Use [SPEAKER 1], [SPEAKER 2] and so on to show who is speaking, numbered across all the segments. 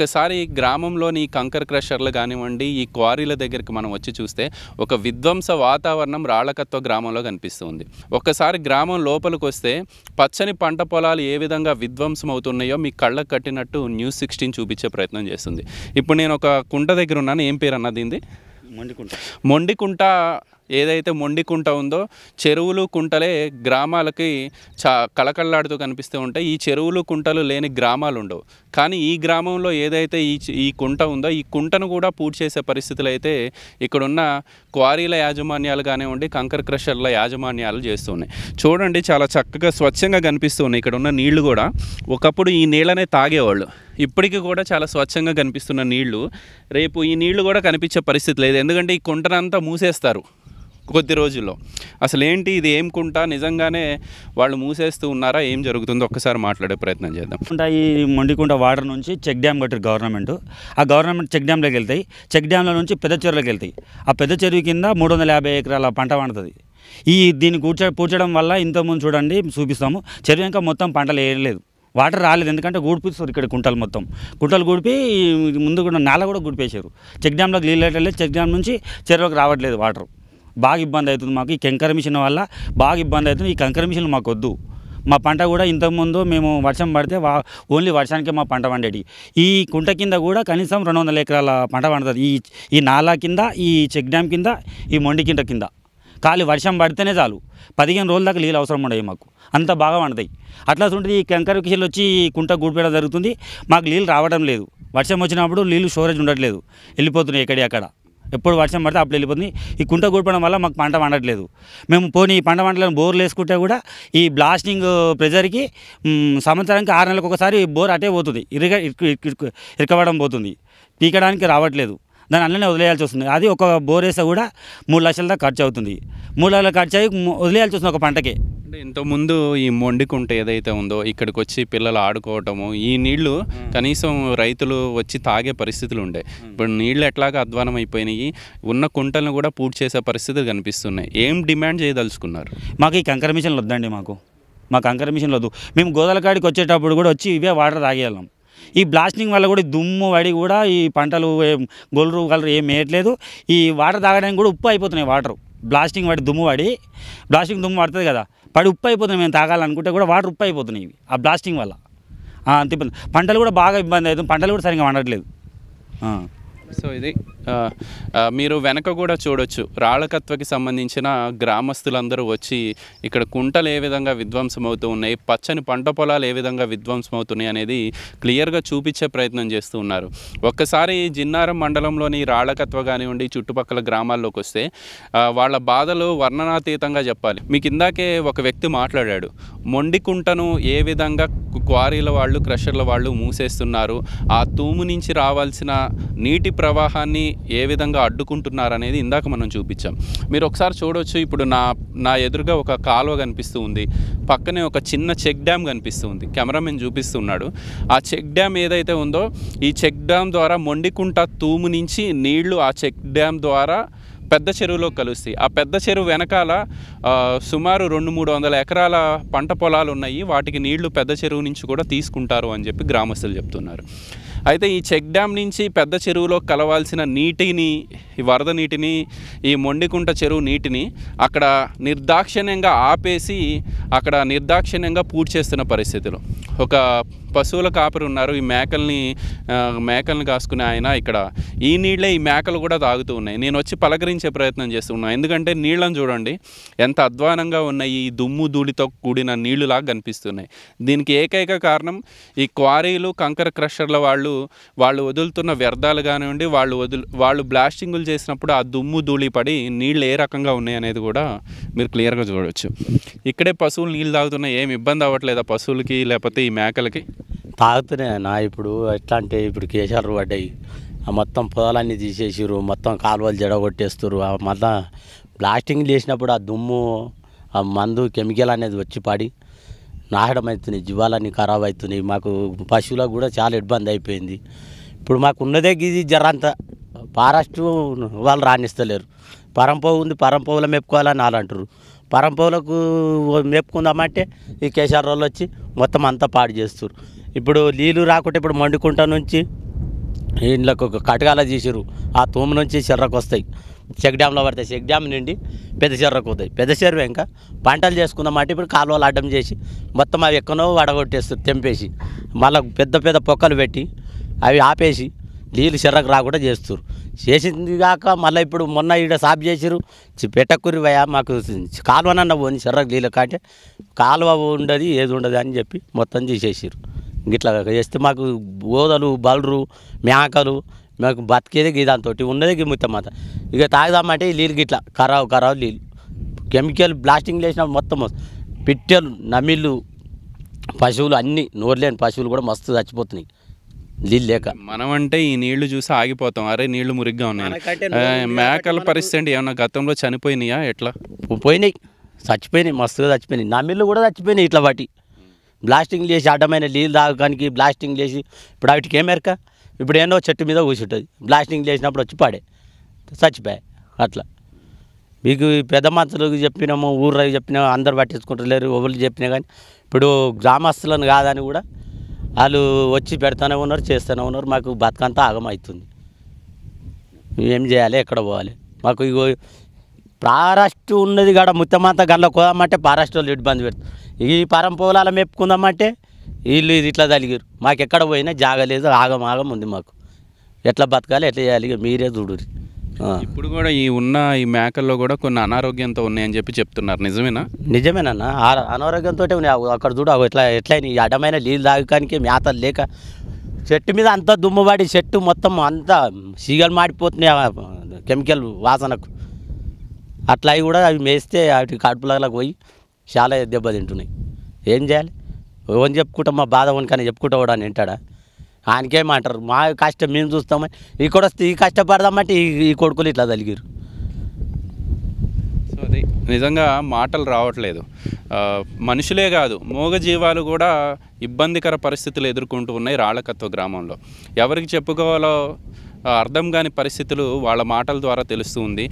[SPEAKER 1] ఒకసారి గ్రామంలోని కంకర్ క్రషర్లు కానివ్వండి ఈ క్వారీల దగ్గరికి మనం వచ్చి చూస్తే ఒక విధ్వంస వాతావరణం రాళ్ళకత్వ గ్రామంలో కనిపిస్తుంది. ఒక్కసారి గ్రామం లోపలికి వస్తే పచ్చని పంట పొలాలు ఏ విధంగా విధ్వంసం అవుతున్నాయో మీ కళ్ళకు కట్టినట్టు న్యూస్ సిక్స్టీన్ చూపించే ప్రయత్నం చేస్తుంది. ఇప్పుడు నేను ఒక కుంట దగ్గర ఉన్నాను. ఏం పేరు అన్నది
[SPEAKER 2] మండుకుంటా.
[SPEAKER 1] మొండికుంట ఏదైతే మొండికుంట ఉందో చెరువులు కుంటలే గ్రామాలకి చా కళకళలాడుతూ కనిపిస్తూ ఉంటాయి. ఈ చెరువులు కుంటలు లేని గ్రామాలు ఉండవు. కానీ ఈ గ్రామంలో ఏదైతే ఈ ఈ కుంట ఉందో ఈ కుంటను కూడా పూర్తి చేసే పరిస్థితులు అయితే ఇక్కడున్న క్వారీల యాజమాన్యాలు కానివ్వండి కంకర్ క్రషర్ల యాజమాన్యాలు చేస్తున్నాయి చూడండి చాలా చక్కగా స్వచ్ఛంగా కనిపిస్తున్నాయి ఇక్కడ ఉన్న నీళ్ళు కూడా ఒకప్పుడు ఈ నీళ్ళనే తాగేవాళ్ళు. ఇప్పటికీ కూడా చాలా స్వచ్ఛంగా కనిపిస్తున్న నీళ్ళు. రేపు ఈ నీళ్ళు కూడా కనిపించే పరిస్థితి లేదు. ఎందుకంటే ఈ కుంటనంతా మూసేస్తారు. కొద్ది రోజుల్లో. అసలు ఏంటి ఇది ఏం నిజంగానే వాళ్ళు మూసేస్తూ ఉన్నారా? ఏం జరుగుతుందో ఒక్కసారి మాట్లాడే ప్రయత్నం చేద్దాం.
[SPEAKER 2] ఈ మొండికుంట వాటర్ నుంచి చెక్ డ్యామ్ కట్టారు గవర్నమెంట్. ఆ గవర్నమెంట్ చెక్ డ్యామ్లోకి వెళ్తాయి. చెక్ డ్యామ్ల నుంచి పెద్ద చెరువులోకి వెళ్తాయి. ఆ పెద్ద చెరువు కింద మూడు వందల యాభై ఎకరాల పంట పండుతుంది. ఈ దీన్ని కూర్చో పూడ్చడం వల్ల ఇంతకుముందు చూడండి చూపిస్తాము. చెరువు ఇంకా మొత్తం పంటలు వేయలేదు వాటర్ రాలేదు. ఎందుకంటే గూడిపిస్తారు ఇక్కడ కుంటలు మొత్తం. కుంటలు గుడిపి ముందు కూడా నాల కూడా గుడిపేశారు. చెక్ డ్యామ్లోకి నీళ్ళు చెక్ డ్యామ్ నుంచి చెరువులోకి రావట్లేదు వాటర్. బాగా ఇబ్బంది అవుతుంది మాకు ఈ కంకర మిషన్ వల్ల బాగా ఇబ్బంది అవుతుంది. ఈ కంకర మిషన్ మాకు వద్దు. మా పంట కూడా ఇంతకుముందు మేము వర్షం పడితే ఓన్లీ వర్షానికే మా పంట పండేది. ఈ కుంట కింద కూడా కనీసం రెండు వందల ఎకరాల పంట పండుతుంది. ఈ ఈ నాలా కింద ఈ చెక్ డ్యామ్ కింద ఈ మొండి కింద కింద. ఖాళీ వర్షం పడితేనే చాలు. పదిహేను రోజుల దాకా నీళ్ళు అవసరం ఉండవు మాకు. అంత బాగా పండుతాయి. అట్లా ఉంటుంది ఈ కంకర కిషలు వచ్చి ఈ కుంట గూడిపేయడం జరుగుతుంది. మాకు నీళ్ళు రావడం లేదు. వర్షం వచ్చినప్పుడు నీళ్ళు స్టోరేజ్ ఉండట్లేదు. వెళ్ళిపోతున్నాయి ఎక్కడి అక్కడ ఎప్పుడు వర్షం పడితే అప్పుడు వెళ్ళిపోతుంది. ఈ కుంట కూడిపోవడం వల్ల మాకు పంట పండట్లేదు. మేము పోనీ ఈ పంట పంటలను బోర్లు వేసుకుంటే కూడా ఈ బ్లాస్టింగ్ ప్రెజర్కి సంవత్సరానికి ఆరు నెలలకు ఒకసారి బోర్ అటే పోతుంది. ఇరగ ఇరుకు- పోతుంది. పీకడానికి రావట్లేదు. దాన్ని అల్లనే వదిలేయాల్సి వస్తుంది. అది ఒక బోర్ వేస్తే కూడా మూడు లక్షల దాకా ఖర్చు అవుతుంది. మూడు లక్షల ఖర్చు అయ్యి వదిలేయాల్సి వస్తుంది ఒక పంటకే.
[SPEAKER 1] అంటే ఇంతకుముందు ఈ మొండికుంట ఏదైతే ఉందో ఇక్కడికి వచ్చి పిల్లలు ఆడుకోవటము ఈ నీళ్ళు కనీసం రైతులు వచ్చి తాగే పరిస్థితులు ఉండే. ఇప్పుడు నీళ్ళు ఎట్లాగా అధ్వానం అయిపోయినాయి ఉన్న కుంటలను కూడా పూర్తి చేసే పరిస్థితులు కనిపిస్తున్నాయి. ఏం డిమాండ్ చేయదలుచుకున్నారు?
[SPEAKER 2] మాకు ఈ కంకర మిషన్లు వద్దండి మాకు. మా కంకర మిషన్లు వద్దు. మేము గోదాల కాడికి వచ్చేటప్పుడు కూడా వచ్చి ఇవే వాటర్ తాగేయాలం. ఈ బ్లాస్టింగ్ వల్ల కూడా దుమ్ము పడి కూడా ఈ పంటలు ఏం గొల్లు కలర్ ఏం వేయట్లేదు. ఈ వాటర్ తాగడానికి కూడా ఉప్పు అయిపోతున్నాయి వాటర్. బ్లాస్టింగ్ పడి దుమ్ము పడి బ్లాస్టింగ్ దుమ్ము పడుతుంది కదా. పడి ఉప్పు అయిపోతున్నాయి మేము తాగాలనుకుంటే కూడా వాటర్ ఉప్పు అయిపోతున్నాయి ఆ బ్లాస్టింగ్ వల్ల. అంత. ఇబ్బంది పంటలు కూడా బాగా ఇబ్బంది అవుతుంది. పంటలు కూడా సరిగ్గా పండట్లేదు
[SPEAKER 1] సో ఇది మీరు వెనక కూడా చూడొచ్చు. రాళ్ళకత్వకి సంబంధించిన గ్రామస్తులందరూ వచ్చి ఇక్కడ కుంటలు ఏ విధంగా విధ్వంసం అవుతూ ఉన్నాయి పచ్చని పంట పొలాలు ఏ విధంగా విధ్వంసం అవుతున్నాయి అనేది క్లియర్గా చూపించే ప్రయత్నం చేస్తూ ఉన్నారు. ఒక్కసారి జిన్నారం మండలంలోని రాళ్ళకత్వ కానివ్వండి చుట్టుపక్కల గ్రామాల్లోకి వస్తే వాళ్ళ బాధలు వర్ణనాతీతంగా చెప్పాలి. మీకు ఇందాకే ఒక వ్యక్తి మాట్లాడాడు. మొండి కుంటను ఏ విధంగా క్వారీల వాళ్ళు క్రషర్ల వాళ్ళు మూసేస్తున్నారు ఆ తూము నుంచి రావాల్సిన నీటి ప్రవాహాన్ని ఏ విధంగా అడ్డుకుంటున్నారు అనేది ఇందాక మనం చూపించాం. మీరు ఒకసారి చూడవచ్చు ఇప్పుడు నా నా ఎదురుగా ఒక కాలువ కనిపిస్తూ ఉంది. పక్కనే ఒక చిన్న చెక్ డ్యామ్ కనిపిస్తూ ఉంది. కెమెరామెన్ చూపిస్తున్నాడు. ఆ చెక్ డ్యామ్ ఏదైతే ఉందో ఈ చెక్ డ్యామ్ ద్వారా మొండికుంట తూము నుంచి నీళ్ళు ఆ చెక్ డ్యామ్ ద్వారా పెద్ద చెరువులో కలుస్తాయి. ఆ పెద్ద చెరువు వెనకాల సుమారు రెండు మూడు వందల ఎకరాల పంట పొలాలు ఉన్నాయి. వాటికి నీళ్ళు పెద్ద చెరువు నుంచి కూడా తీసుకుంటారు అని చెప్పి గ్రామస్తులు చెప్తున్నారు. అయితే ఈ చెక్ డ్యామ్ నుంచి పెద్ద చెరువులో కలవాల్సిన నీటిని ఈ వరద నీటిని ఈ మొండికుంట చెరువు నీటిని అక్కడ నిర్దాక్షిణ్యంగా ఆపేసి అక్కడ నిర్దాక్షిణ్యంగా పూడ్చేస్తున్న పరిస్థితులు. ఒక పశువుల కాపరి ఉన్నారు. ఈ మేకల్ని మేకల్ని కాసుకునే ఆయన ఇక్కడ. ఈ నీళ్ళే ఈ మేకలు కూడా తాగుతూ ఉన్నాయి. నేను వచ్చి పలకరించే ప్రయత్నం చేస్తున్నాను ఎందుకంటే నీళ్ళని చూడండి ఎంత అధ్వానంగా ఉన్నాయి. ఈ దుమ్ము ధూళితో కూడిన నీళ్ళులాగా కనిపిస్తున్నాయి. దీనికి ఏకైక కారణం ఈ క్వారీలు కంకర క్రషర్ల వాళ్ళు వాళ్ళు వదులుతున్న వ్యర్థాలు కానివ్వండి వాళ్ళు వదులు వాళ్ళు బ్లాస్టింగులు చేసినప్పుడు ఆ దుమ్ము ధూళి పడి నీళ్ళు ఏ రకంగా ఉన్నాయి అనేది కూడా మీరు క్లియర్గా చూడవచ్చు ఇక్కడే పశువులు నీళ్ళు తాగుతున్నాయి ఏం ఇబ్బంది అవ్వట్లేదా పశువులకి లేకపోతే ఈ మేకలకి?
[SPEAKER 3] తాగుతున్నాయి అన్న ఇప్పుడు ఎట్లా అంటే ఇప్పుడు కేశాలు పడ్డాయి. ఆ మొత్తం పొలాలన్నీ తీసేసిర్రు. మొత్తం కాలువలు జడగొట్టేస్తారు ఆ మళ్ళా బ్లాస్టింగ్ చేసినప్పుడు ఆ దుమ్ము ఆ మందు కెమికల్ అనేది వచ్చి పడి నాశనం అవుతున్నాయి జీవాలన్నీ ఖరాబ్ అవుతున్నాయి మాకు పశువులకు కూడా చాలా ఇబ్బంది అయిపోయింది. ఇప్పుడు మాకు ఉన్నదే ఇది జరంత. ఫారెస్ట్ వాళ్ళు రాణిస్తలేరు. పరంపో ఉంది పరంపోవులో మెప్పుకోవాలని వాళ్ళు అంటారు పరంపోవులకు మెప్పుకుందామంటే ఈ కేశాల వచ్చి మొత్తం అంతా పాడు చేస్తారు ఇప్పుడు నీళ్ళు రాకుంటే ఇప్పుడు మండుకుంట నుంచి ఇండ్లకు ఒక కటకాల చేసిరు ఆ తూము నుంచి చెర్రకు వస్తాయి. చెక్ డ్యాంలో పడతాయి చెక్ డ్యామ్ నుండి పెద్ద చెర్రకు పోతాయి. పెద్ద చెరువు ఇంకా. పంటలు చేసుకుందామంటే ఇప్పుడు కాలువలు అడ్డం చేసి మొత్తం అవి ఎక్కనో వడగొట్టేస్తారు తెంపేసి మళ్ళీ పెద్ద పెద్ద పొక్కలు పెట్టి అవి ఆపేసి నీళ్ళు చెర్రకు రాకుండా చేస్తారు చేసింది కాక మళ్ళీ ఇప్పుడు మొన్న ఈడ సాపు చేసిరు పెట్టకూరి భయ మాకు కాలువనన్న పోని చెర్రకు నీళ్ళు కాంటే కాలువ ఉండదు ఏది ఉండదు అని చెప్పి మొత్తం తీసేసారు గిట్లా చేస్తే మాకు ఓదలు బలరు మేకలు మాకు బతికేది గీదాంతో ఉన్నది గీ ముత్తమాత ఇక తాగుదామంటే ఈ నీళ్ళు గిట్లా ఖరావు ఖరావు నీళ్ళు. కెమికల్ బ్లాస్టింగ్ చేసినప్పుడు మొత్తం. పిట్టెలు నమిళ్ళు పశువులు అన్నీ నోరులేని పశువులు కూడా మస్తు చచ్చిపోతున్నాయి. నీళ్ళు లేక.
[SPEAKER 1] మనం అంటే ఈ నీళ్ళు చూసి ఆగిపోతాం. అరే నీళ్ళు మురిగ్గా ఉన్నాయి మేకల పరిస్థితి ఏమన్నా గతంలో చనిపోయినాయా? ఎట్లా?
[SPEAKER 3] పోయినాయి. చచ్చిపోయినాయి. మస్తుగా చచ్చిపోయినాయి. నమిళ్ళు కూడా చచ్చిపోయినాయి ఇట్లా బట్టి బ్లాస్టింగ్ చేసి అడ్డమైన నీళ్ళు తాగడానికి బ్లాస్టింగ్ చేసి ఇప్పుడు వాటికి ఏమేరక ఇప్పుడు ఏమో చెట్టు మీద కూర్చుంటుంది బ్లాస్టింగ్ చేసినప్పుడు వచ్చి పాడే. చచ్చిపోయాయి అట్లా. మీకు పెద్ద మనుషులకు చెప్పినాము ఊర్లకు చెప్పినాము అందరు పట్టించుకుంటలేరు ఎవరు చెప్పినా కానీ ఇప్పుడు గ్రామస్తులను కాదని కూడా వాళ్ళు వచ్చి పెడతానే ఉన్నారు చేస్తూనే ఉన్నారు. మాకు బతుకంతా ఆగమవుతుంది ఏం చేయాలి? ఎక్కడ పోవాలి? మాకు ఇగో పారాస్ట్ ఉన్నది కాడ ముత్తమంతా గండ్ల కోదామంటే పారాస్ట్ వాళ్ళు ఇబ్బంది పెడతారు. ఈ పరం పొలాల మెప్పుకుందామంటే వీళ్ళు ఇది ఇట్లా తలిగారు మాకు ఎక్కడ పోయినా జాగలేదు ఆగం ఆగం ఉంది మాకు. ఎట్లా బతకాలి ఎట్లా చేయాలి మీరే చూడురి.
[SPEAKER 1] ఇప్పుడు కూడా ఈ ఉన్న ఈ మేకల్లో కూడా కొన్ని అనారోగ్యంతో ఉన్నాయని చెప్పి చెప్తున్నారు. నిజమేనా?
[SPEAKER 3] నిజమేనన్న. ఆ- అనారోగ్యంతో ఉన్నాయి. అక్కడ చూడు ఎట్లా ఎట్లా ఈ అడ్డమైన నీళ్ళు తాగడానికి మేతలు లేక చెట్టు మీద అంతా దుమ్ముబడి చెట్టు మొత్తం అంతా సీగలు మాడిపోతున్నాయి కెమికల్ వాసనకు. అట్లా అవి కూడా అవి మేస్తే వాటి కడుపులకు పోయి చాలా దెబ్బతింటున్నాయి ఏం చేయాలి? ఎవరిని చెప్పుకుంటాం మా బాధ వనికని చెప్పుకుంటా కూడా అని వింటాడా ఆయనకేమంటారు? మా కష్టం మేము చూస్తామని ఈ కూడా ఈ కష్టపడదామంటే ఈ ఈ కొడుకులు ఇట్లా తలిగిరు
[SPEAKER 1] సో అది నిజంగా మాటలు రావట్లేదు. మనుషులే కాదు మూగజీవాలు కూడా ఇబ్బందికర పరిస్థితులు ఎదుర్కొంటూ ఉన్నాయి రాళ్ళకత్వ గ్రామంలో. ఎవరికి చెప్పుకోవాలో అర్థం కాని పరిస్థితులు వాళ్ళ మాటల ద్వారా తెలుస్తూ ఉంది.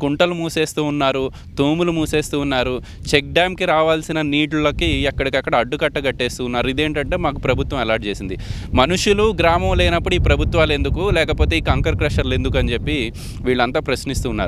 [SPEAKER 1] కుంటలు మూసేస్తూ ఉన్నారు తూములు మూసేస్తూ ఉన్నారు. చెక్ డ్యామ్కి రావాల్సిన నీళ్ళకి ఎక్కడికక్కడ అడ్డుకట్ట కట్టేస్తూ ఉన్నారు. ఇదేంటంటే మాకు ప్రభుత్వం అలాట్ చేసింది. మనుషులు గ్రామం లేనప్పుడు ఈ ప్రభుత్వాలు ఎందుకు? లేకపోతే ఈ కంకర్ క్రషర్లు ఎందుకు అని చెప్పి వీళ్ళంతా ప్రశ్నిస్తూ ఉన్నారు.